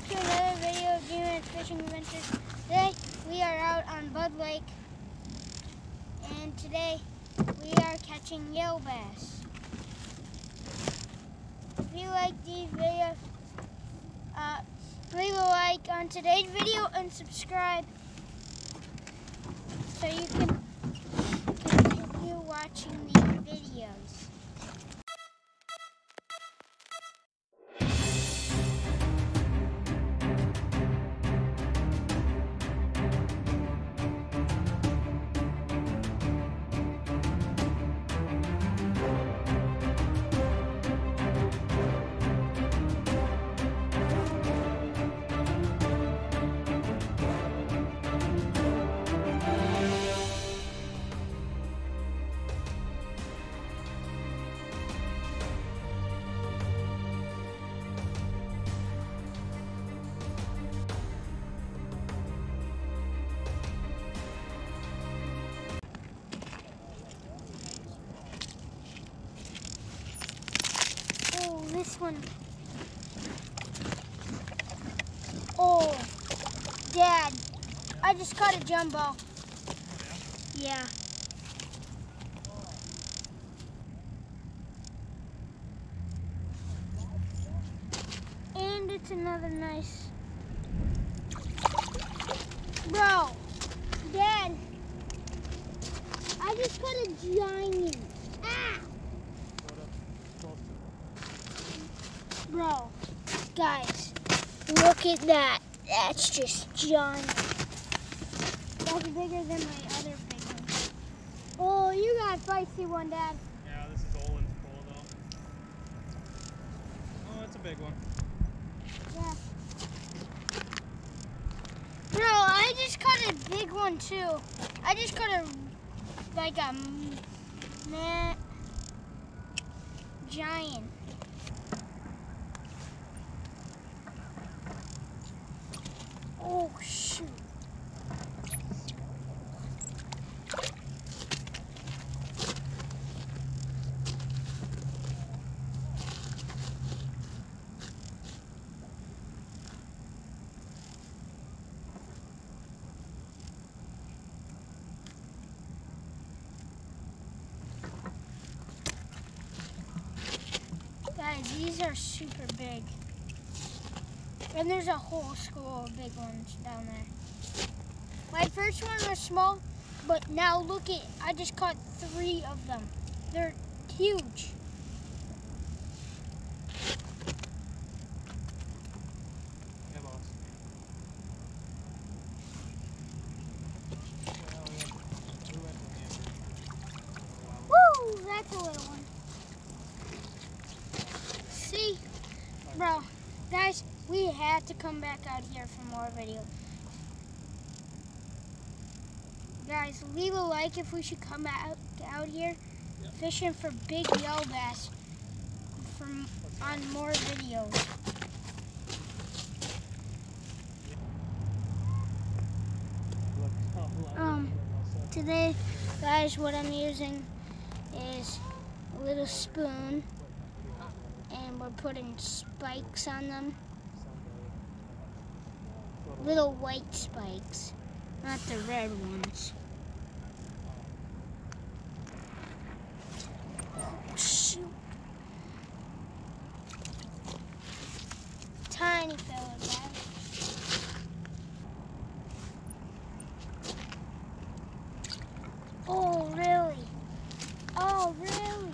back to another video of G-Man's Fishing Adventures. Today we are out on Budd Lake and today we are catching yellow bass. If you like these videos, uh, leave a like on today's video and subscribe so you can this one. Oh, Dad, I just caught a jumbo. Yeah. And it's another nice. Bro, Dad, I just caught a giant. Ah! Bro, guys, look at that. That's just giant. That's bigger than my other big one. Oh, you got a feisty one, Dad. Yeah, this is Olin's pole though. Oh, it's a big one. Yeah. Bro, I just caught a big one too. I just caught a like a, man giant. Oh shoot. Guys, these are. And there's a whole school of big ones down there. My first one was small, but now look at, I just caught three of them. They're huge. That's a little one. See? Bro, guys, we have to come back out here for more videos. Guys, leave a like if we should come out out here Yep. fishing for big yellow bass from on more videos. Um, Today, guys, what I'm using is a little spoon, we're putting spikes on them. Little white spikes, not the red ones. Shoot. Tiny fella, guys. Oh, really? Oh, really?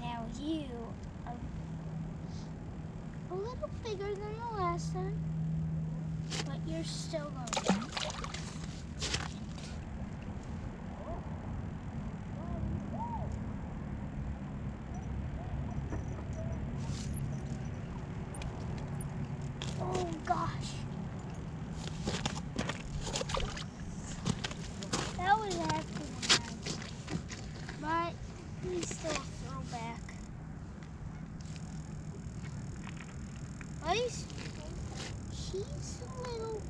Now you are a little bigger than the last time, but you're still going. Oh gosh. That was actually nice. But he's still a throwback. Least he's a little,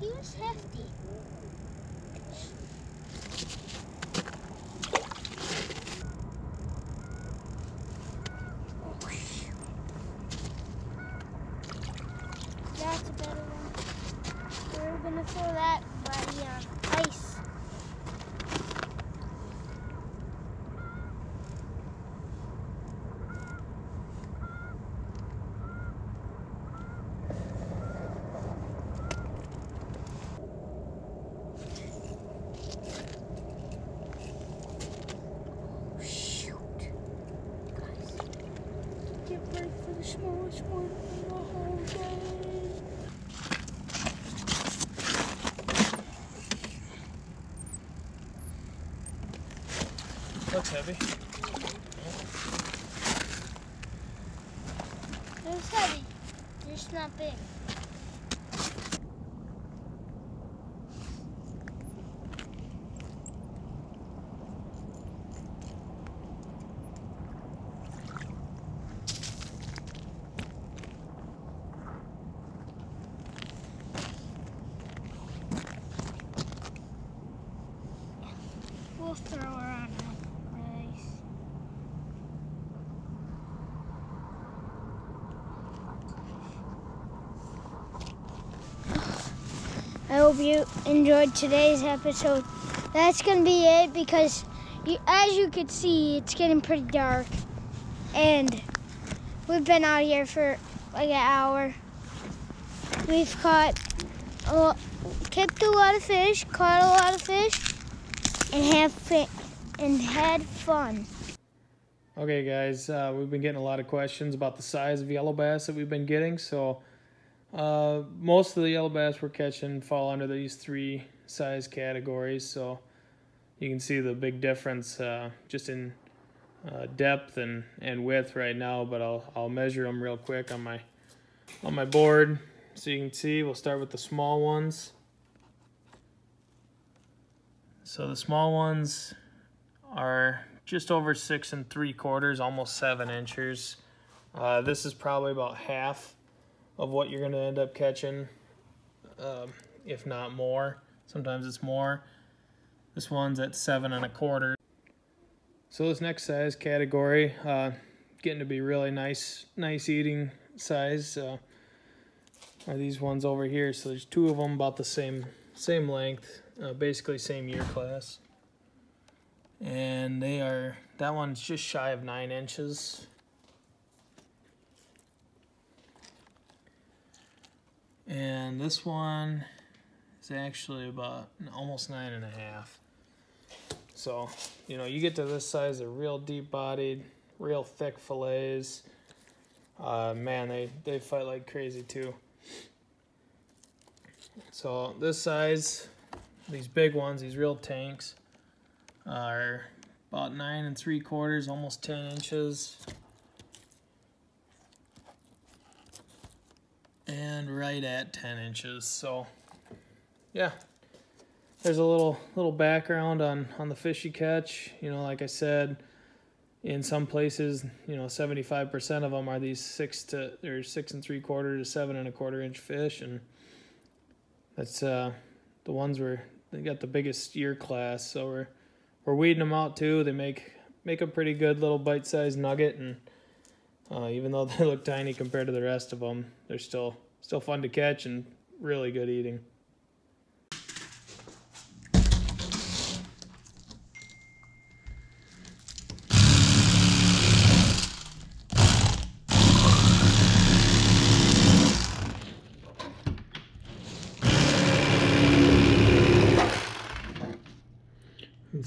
he was hefty. Oh, throw that buddy on ice. Oh, shoot. Guys, get ready for the smallest one in the whole game. Looks heavy. It's heavy, just not big. We'll throw her on ice. I hope you enjoyed today's episode. That's going to be it because, you, as you can see, it's getting pretty dark. And we've been out here for like an hour. We've caught, a lot, kept a lot of fish, caught a lot of fish, and have and had fun. Okay, guys, uh, we've been getting a lot of questions about the size of yellow bass that we've been getting. So, uh, most of the yellow bass we're catching fall under these three size categories. So, you can see the big difference uh, just in uh, depth and, and width right now. But I'll I'll measure them real quick on my on my board so you can see. We'll start with the small ones. So the small ones are just over six and three quarters, almost seven inches. Uh, this is probably about half of what you're going to end up catching, um, if not more. Sometimes it's more. This one's at seven and a quarter. So this next size category, uh, getting to be really nice, nice eating size. Uh, are these ones over here? So there's two of them about the same, same length, uh, basically same year class and they are that one's just shy of nine inches and this one is actually about almost nine and a half. So you know you get to this size of real deep bodied real thick fillets. Uh, man they they fight like crazy too. So this size these big ones these real tanks are about nine and three quarters, almost 10 inches. And right at 10 inches. So yeah, there's a little little background on, on the fish you catch. You know, like I said, in some places, you know, 75% of them are these six to, or six and three quarter to seven and a quarter inch fish. And that's uh, the ones where they got the biggest year class. So we're, we're weeding them out too. They make make a pretty good little bite-sized nugget, and uh, even though they look tiny compared to the rest of them, they're still still fun to catch and really good eating.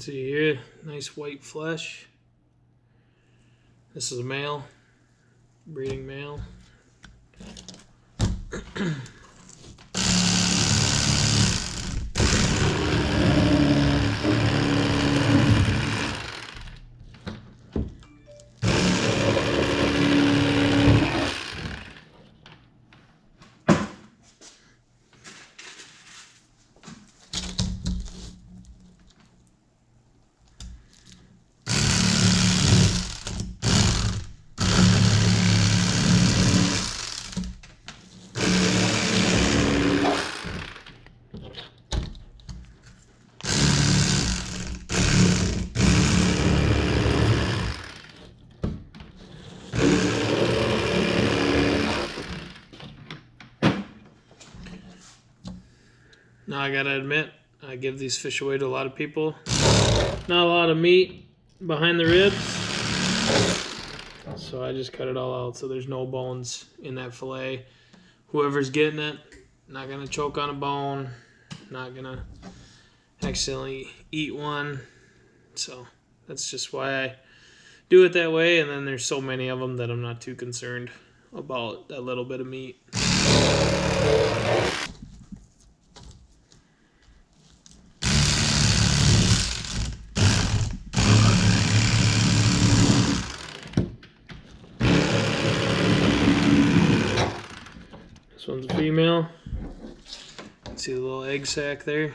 See here, nice white flesh. This is a male, breeding male. Now I gotta admit, I give these fish away to a lot of people. Not a lot of meat behind the ribs. So I just cut it all out so there's no bones in that fillet. Whoever's getting it, not gonna choke on a bone, not gonna accidentally eat one. So that's just why I do it that way. And then there's so many of them that I'm not too concerned about that little bit of meat. One's a female. See the little egg sac there?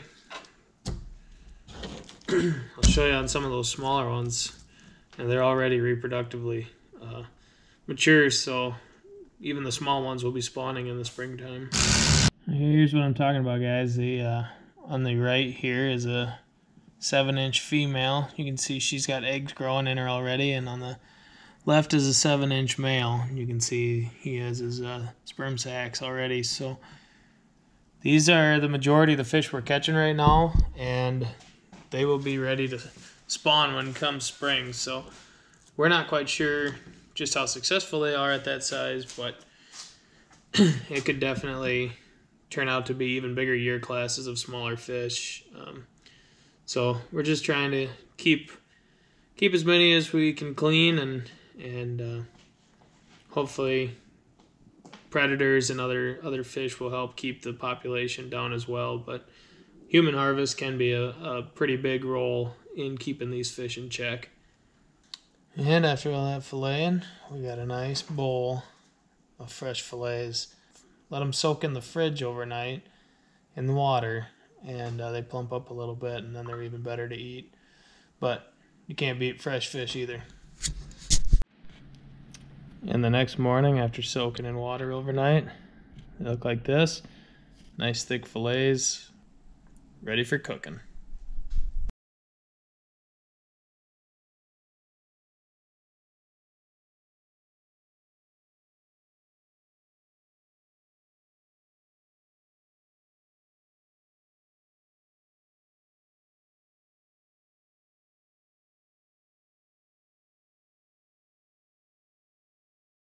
I'll show you on some of those smaller ones. And they're already reproductively uh, mature, so even the small ones will be spawning in the springtime. Here's what I'm talking about, guys. The uh, On the right here is a 7-inch female. You can see she's got eggs growing in her already, and on the left is a 7-inch male. You can see he has his uh, sperm sacs already, so these are the majority of the fish we're catching right now, and they will be ready to spawn when comes spring. So we're not quite sure just how successful they are at that size, but it could definitely turn out to be even bigger year classes of smaller fish. Um, so we're just trying to keep keep as many as we can clean and and uh, hopefully predators and other other fish will help keep the population down as well. But human harvest can be a, a pretty big role in keeping these fish in check. And after all that filleting, we got a nice bowl of fresh fillets. Let them soak in the fridge overnight in the water, and uh, they plump up a little bit, and then they're even better to eat. But you can't beat fresh fish either. And the next morning, after soaking in water overnight, they look like this. Nice thick fillets, ready for cooking.